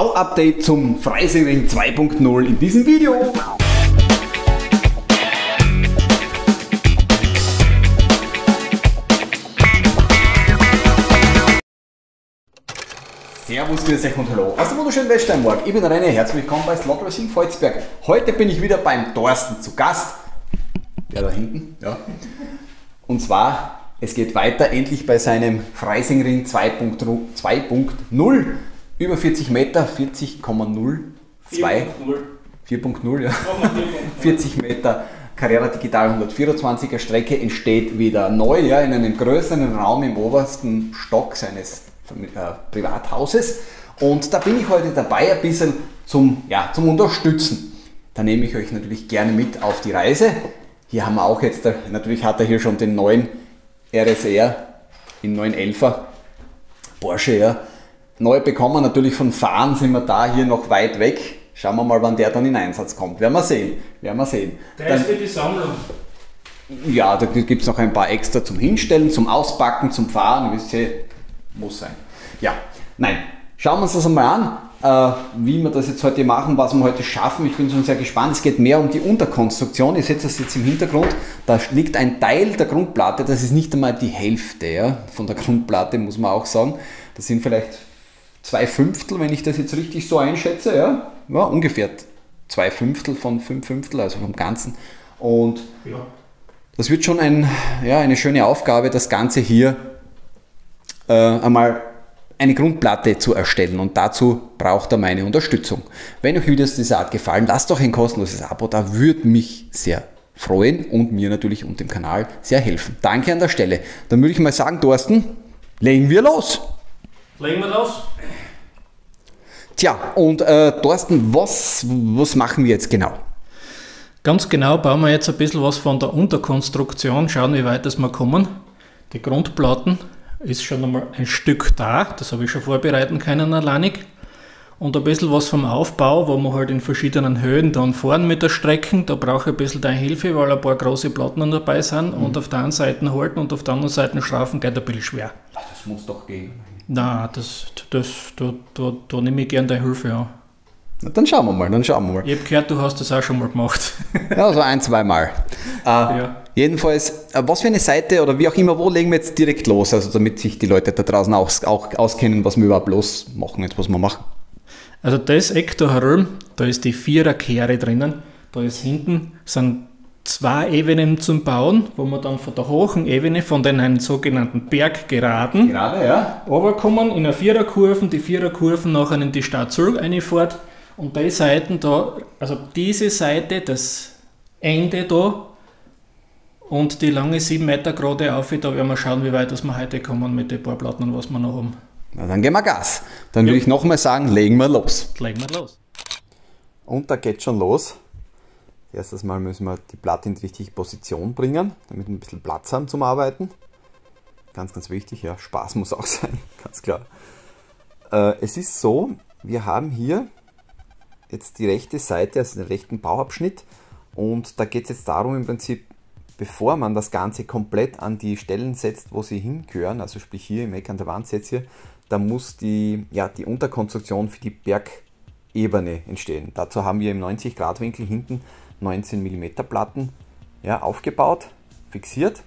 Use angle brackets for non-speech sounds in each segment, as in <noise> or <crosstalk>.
Bauupdate zum Freisingring 2.0 in diesem Video. Servus, grüß euch und hallo aus dem wunderschönen Weststeinmark. Ich bin René, herzlich willkommen bei Slot Racing Volzberg. Heute bin ich wieder beim Thorsten zu Gast. Der da hinten, ja. Und zwar, es geht weiter endlich bei seinem Freisingring 2.0 über 40 Meter, 40,02. 4.0, ja. 40 Meter Carrera Digital 124er Strecke entsteht wieder neu, ja, in einem größeren Raum im obersten Stock seines äh, Privathauses. Und da bin ich heute dabei, ein bisschen zum, ja, zum Unterstützen. Da nehme ich euch natürlich gerne mit auf die Reise. Hier haben wir auch jetzt, äh, natürlich hat er hier schon den neuen RSR in 911er Porsche, ja, neu bekommen. Natürlich von Fahren sind wir da hier noch weit weg. Schauen wir mal, wann der dann in Einsatz kommt. Werden wir sehen. Werden wir sehen. Der dann, ist für die Sammlung. Ja, da gibt es noch ein paar extra zum Hinstellen, zum Auspacken, zum Fahren. Wisst ihr, muss sein. Ja, nein. Schauen wir uns das einmal an, äh, wie wir das jetzt heute machen, was wir heute schaffen. Ich bin schon sehr gespannt. Es geht mehr um die Unterkonstruktion. Ihr seht das jetzt im Hintergrund. Da liegt ein Teil der Grundplatte. Das ist nicht einmal die Hälfte ja, von der Grundplatte, muss man auch sagen. Das sind vielleicht zwei Fünftel, wenn ich das jetzt richtig so einschätze, ja, ja ungefähr zwei Fünftel von fünf Fünftel, also vom Ganzen. Und ja. das wird schon ein, ja, eine schöne Aufgabe, das Ganze hier äh, einmal eine Grundplatte zu erstellen und dazu braucht er meine Unterstützung. Wenn euch Videos dieser Art gefallen, lasst doch ein kostenloses Abo da, würde mich sehr freuen und mir natürlich und dem Kanal sehr helfen. Danke an der Stelle. Dann würde ich mal sagen, Thorsten, legen wir los. Legen wir los. Tja, und äh, Thorsten, was, was machen wir jetzt genau? Ganz genau bauen wir jetzt ein bisschen was von der Unterkonstruktion, schauen, wie weit das wir kommen. Die Grundplatten ist schon einmal ein Stück da, das habe ich schon vorbereiten können alleinig. Und ein bisschen was vom Aufbau, wo wir halt in verschiedenen Höhen dann fahren mit der Strecke. Da brauche ich ein bisschen deine Hilfe, weil ein paar große Platten dabei sind mhm. und auf der einen Seite halten und auf der anderen Seite schrauben geht ein bisschen schwer. Das muss doch gehen. Nein, das, das, da, da, da nehme ich gerne deine Hilfe an. Na, dann schauen wir mal, dann schauen wir mal. Ich habe gehört, du hast das auch schon mal gemacht. <laughs> ja, so ein, zwei Mal. Äh, ja. Jedenfalls, äh, was für eine Seite oder wie auch immer, wo legen wir jetzt direkt los, also damit sich die Leute da draußen auch, auch auskennen, was wir überhaupt los machen, jetzt was wir machen. Also das Eck da herum, da ist die Viererkehre drinnen. Da ist hinten sind zwei Ebenen zum Bauen, wo man dann von der hohen Ebene, von den einen sogenannten Berggeraden, Gerade, ja. runterkommen in eine Viererkurven, die Viererkurven nachher in die Stadt zurück reinfährt und die Seiten da, also diese Seite, das Ende da und die lange 7 Meter gerade auf, da werden wir schauen, wie weit wir heute kommen mit den paar Platten und was wir noch haben. Na, dann gehen wir Gas. Dann ja. würde ich nochmal sagen, legen wir los. Legen wir los. Und da geht schon los. Erstes Mal müssen wir die Platte in die richtige Position bringen, damit wir ein bisschen Platz haben zum Arbeiten. Ganz, ganz wichtig, ja, Spaß muss auch <laughs> sein, ganz klar. Äh, es ist so, wir haben hier jetzt die rechte Seite, also den rechten Bauabschnitt und da geht es jetzt darum im Prinzip, bevor man das Ganze komplett an die Stellen setzt, wo sie hingehören, also sprich hier im Eck an der Wand jetzt hier, da muss die, ja, die Unterkonstruktion für die Bergebene entstehen. Dazu haben wir im 90 Grad Winkel hinten 19 mm Platten ja, aufgebaut, fixiert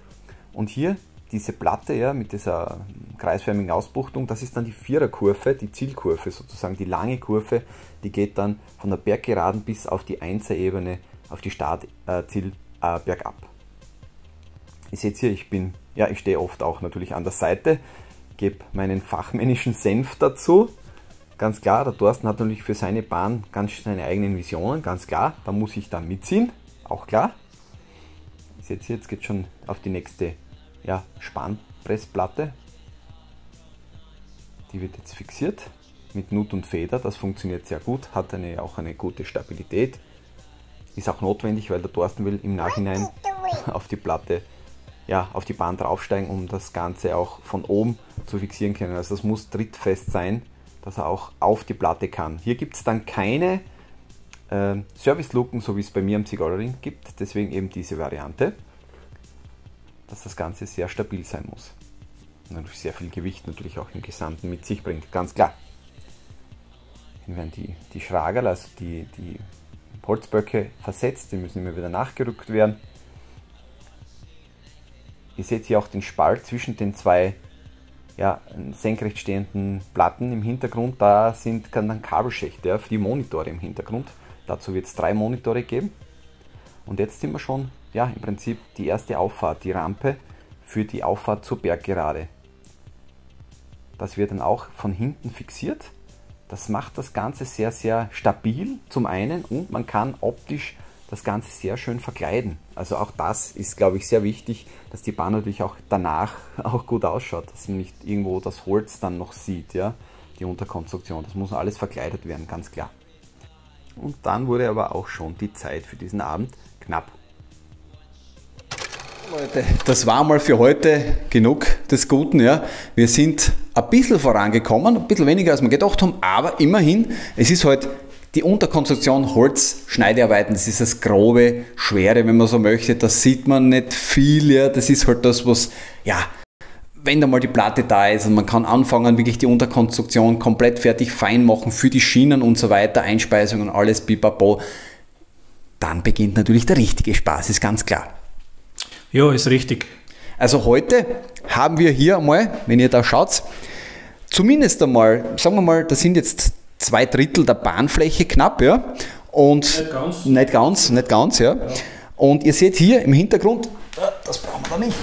und hier diese Platte ja, mit dieser kreisförmigen Ausbuchtung, das ist dann die Viererkurve, die Zielkurve sozusagen, die lange Kurve, die geht dann von der Berggeraden bis auf die Einzerebene, auf die Startziel äh, bergab. Ihr seht hier, ich bin, ja, ich stehe oft auch natürlich an der Seite, gebe meinen fachmännischen Senf dazu. Ganz klar, der Thorsten hat natürlich für seine Bahn ganz seine eigenen Visionen, ganz klar, da muss ich dann mitziehen, auch klar. Seht hier, jetzt geht schon auf die nächste ja, Spannpressplatte. Die wird jetzt fixiert mit Nut und Feder, das funktioniert sehr gut, hat eine, auch eine gute Stabilität. Ist auch notwendig, weil der Thorsten will im Nachhinein <laughs> auf die Platte ja, auf die Bahn draufsteigen, um das Ganze auch von oben zu fixieren können. Also das muss trittfest sein, dass er auch auf die Platte kann. Hier gibt es dann keine äh, Service-Luken, so wie es bei mir am Zigarrenring gibt. Deswegen eben diese Variante, dass das Ganze sehr stabil sein muss. Und sehr viel Gewicht natürlich auch im Gesamten mit sich bringt, ganz klar. Hier werden die, die Schragerl, also die, die Holzböcke versetzt, die müssen immer wieder nachgerückt werden. Ihr seht hier auch den Spalt zwischen den zwei ja, senkrecht stehenden Platten im Hintergrund. Da sind dann Kabelschächte für die Monitore im Hintergrund. Dazu wird es drei Monitore geben. Und jetzt sind wir schon, ja, im Prinzip die erste Auffahrt, die Rampe für die Auffahrt zur Berggerade. Das wird dann auch von hinten fixiert. Das macht das Ganze sehr, sehr stabil zum einen und man kann optisch das Ganze sehr schön verkleiden. Also auch das ist, glaube ich, sehr wichtig, dass die Bahn natürlich auch danach <laughs> auch gut ausschaut, dass man nicht irgendwo das Holz dann noch sieht, ja, die Unterkonstruktion. Das muss alles verkleidet werden, ganz klar. Und dann wurde aber auch schon die Zeit für diesen Abend knapp. Leute, das war mal für heute genug des Guten. Ja. Wir sind ein bisschen vorangekommen, ein bisschen weniger als wir gedacht haben, aber immerhin, es ist halt die Unterkonstruktion Holz, Schneidearbeiten, das ist das grobe, schwere, wenn man so möchte. Das sieht man nicht viel, ja. Das ist halt das, was, ja, wenn da mal die Platte da ist und man kann anfangen, wirklich die Unterkonstruktion komplett fertig fein machen für die Schienen und so weiter, Einspeisung und alles, bipapo, dann beginnt natürlich der richtige Spaß, ist ganz klar. Ja, ist richtig. Also heute haben wir hier einmal, wenn ihr da schaut, zumindest einmal, sagen wir mal, das sind jetzt zwei Drittel der Bahnfläche knapp, ja. Und nicht ganz, nicht ganz, nicht ganz ja. ja. Und ihr seht hier im Hintergrund, das brauchen wir da nicht.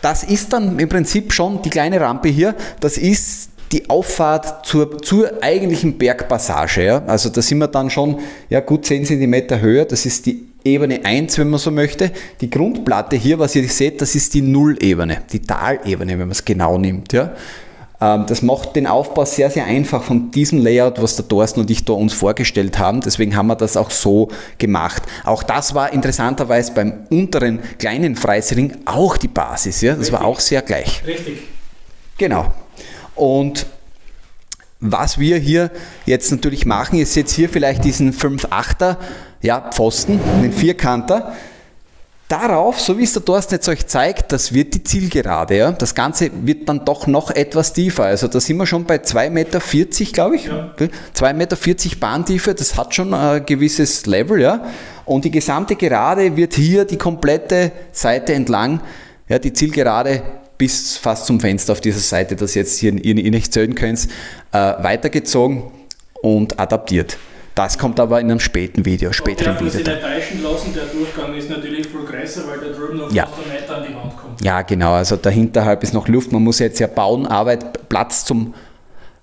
Das ist dann im Prinzip schon die kleine Rampe hier. Das ist die Auffahrt zur, zur eigentlichen Bergpassage. Ja? Also da sind wir dann schon ja, gut 10 cm höher. Das ist die Ebene 1, wenn man so möchte. Die Grundplatte hier, was ihr seht, das ist die Nullebene, die Talebene, wenn man es genau nimmt. Ja? Ähm, das macht den Aufbau sehr, sehr einfach von diesem Layout, was der Thorsten und ich da uns vorgestellt haben. Deswegen haben wir das auch so gemacht. Auch das war interessanterweise beim unteren kleinen Freisering auch die Basis. Ja? Das Richtig. war auch sehr gleich. Richtig. Genau. Und was wir hier jetzt natürlich machen, ist jetzt hier vielleicht diesen 5-8er ja, Pfosten, den Vierkanter. Darauf, so wie es der Thorsten jetzt euch zeigt, das wird die Zielgerade. Ja? Das Ganze wird dann doch noch etwas tiefer. Also da sind wir schon bei 2,40 Meter, glaube ich. Ja. 2,40 Meter Bahntiefe, das hat schon ein gewisses Level. Ja? Und die gesamte Gerade wird hier die komplette Seite entlang, ja, die Zielgerade bis fast zum Fenster auf dieser Seite, das jetzt hier ihr nicht sehen könnt, äh, weitergezogen und adaptiert. Das kommt aber in einem späten Video, späteren Video. Sich nicht täuschen lassen, der Durchgang ist natürlich viel größer, weil der drüben noch ja. Meter an die Wand kommt. Ja, genau, also dahinterhalb ist noch Luft. Man muss jetzt ja bauen, Arbeit, Platz zum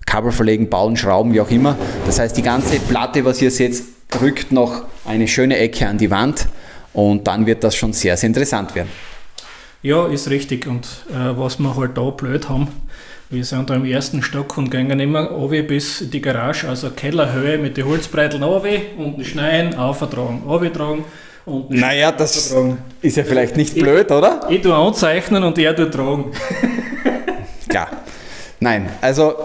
Kabel verlegen, bauen, schrauben, wie auch immer. Das heißt, die ganze Platte, was ihr seht, rückt noch eine schöne Ecke an die Wand und dann wird das schon sehr, sehr interessant werden. Ja, ist richtig. Und äh, was wir halt da blöd haben, wir sind da im ersten Stock und gehen immer runter bis die Garage, also Kellerhöhe mit den Holzbreiteln runter, unten schneien, auftragen, auftragen. Und naja, das auftragen. ist ja vielleicht nicht blöd, oder? Ich tue anzeichnen und er tut tragen. Klar. Nein, also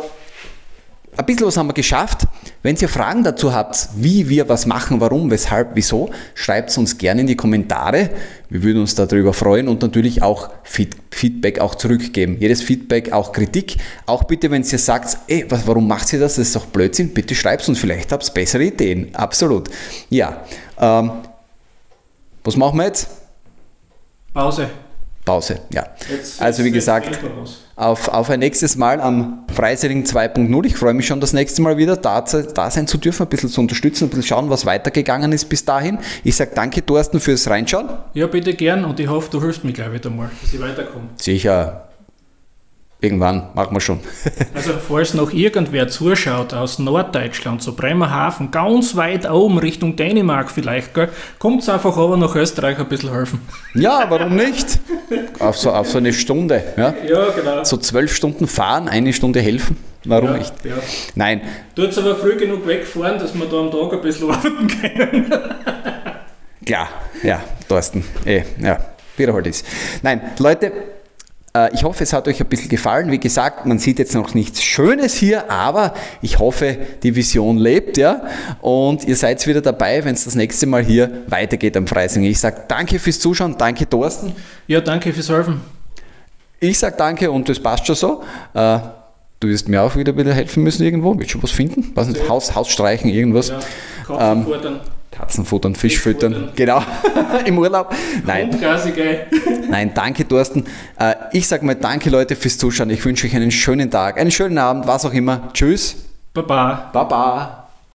ein bisschen was haben wir geschafft. Wenn ihr Fragen dazu habt, wie wir was machen, warum, weshalb, wieso, schreibt es uns gerne in die Kommentare. Wir würden uns darüber freuen und natürlich auch Feedback auch zurückgeben. Jedes Feedback, auch Kritik. Auch bitte, wenn ihr sagt, ey, was, warum macht ihr das? Das ist doch Blödsinn. Bitte schreibt es uns. Vielleicht habt ihr bessere Ideen. Absolut. Ja. Ähm, was machen wir jetzt? Pause. Pause, ja. Jetzt, also wie gesagt, auf, auf ein nächstes Mal am Freisering 2.0. Ich freue mich schon, das nächste Mal wieder da, da sein zu dürfen, ein bisschen zu unterstützen, ein bisschen schauen, was weitergegangen ist bis dahin. Ich sage danke, Thorsten, fürs Reinschauen. Ja, bitte gern und ich hoffe, du hilfst mir gleich wieder mal, dass ich weiterkomme. Sicher. Irgendwann machen wir schon. <laughs> also falls noch irgendwer zuschaut aus Norddeutschland, so Bremerhaven, ganz weit oben Richtung Dänemark vielleicht, kommt es einfach aber nach Österreich ein bisschen helfen. Ja, warum nicht? Auf so, auf so eine Stunde. Ja? ja, genau. So zwölf Stunden fahren, eine Stunde helfen. Warum ja, nicht? Ja. Nein. Tut es aber früh genug wegfahren, dass wir da am Tag ein bisschen <laughs> arbeiten können. Klar, ja, Thorsten. Eh, ja, wie er halt ist. Nein, Leute, ich hoffe, es hat euch ein bisschen gefallen. Wie gesagt, man sieht jetzt noch nichts Schönes hier, aber ich hoffe, die Vision lebt, ja. Und ihr seid wieder dabei, wenn es das nächste Mal hier weitergeht am Freising. Ich sage danke fürs Zuschauen, danke Thorsten. Ja, danke fürs Helfen. Ich sage danke und das passt schon so. Äh, Du wirst mir auch wieder wieder helfen müssen irgendwo. Willst du was finden? Was nicht, Haus, Haus streichen, irgendwas. Ja, Katzen futtern. Katzen futtern, Fisch füttern. Genau. <laughs> Im Urlaub. Nein. <laughs> Nein, danke Thorsten. Äh, Ich sage mal danke Leute fürs Zuschauen. Ich wünsche euch einen schönen Tag, einen schönen Abend, was auch immer. Tschüss. Baba. Baba.